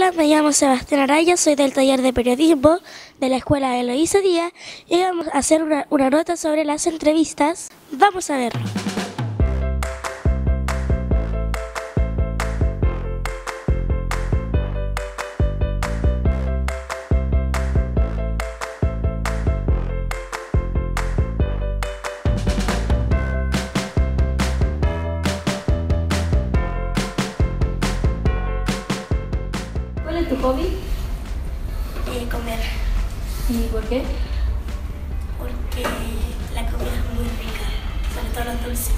Hola, me llamo Sebastián Araya, soy del taller de periodismo de la escuela Eloísa Díaz y vamos a hacer una, una nota sobre las entrevistas. Vamos a verlo. Es tu hobby? Eh, comer, ¿Y por qué? porque la comida es muy rica, sobre todo los dulces.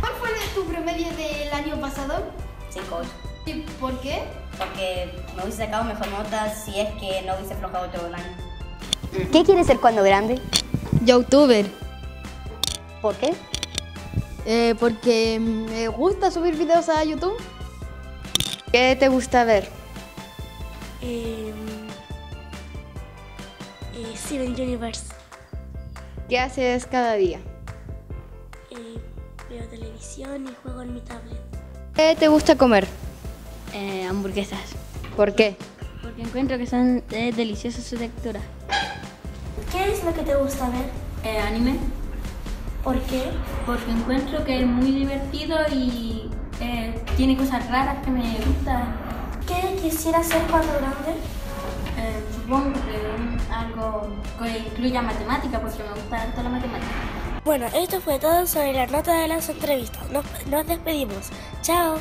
¿Cuál fue tu promedio del año pasado? 5 ¿Y por qué? porque me hubiese sacado mejor nota si es que no hubiese aflojado todo el año. ¿Qué quieres ser cuando grande? Youtuber. ¿Por qué? Eh, porque me gusta subir videos a YouTube. ¿Qué te gusta ver? Eh, eh, Steven Universe, ¿Qué haces cada día? eh, veo televisión y juego en mi tablet. ¿Qué te gusta comer? Eh, hamburguesas. ¿Por qué? Porque encuentro que son eh, deliciosas su textura. ¿Qué es lo que te gusta ver? Eh, anime. ¿Por qué? Porque encuentro que es muy divertido y eh, tiene cosas raras que me gustan. ¿Qué quisiera ser cuando grande? Eh, supongo que algo que incluya matemática, porque me gusta harto la matemática. Bueno, esto fue todo sobre la nota de las entrevistas. Nos, nos despedimos. Chao.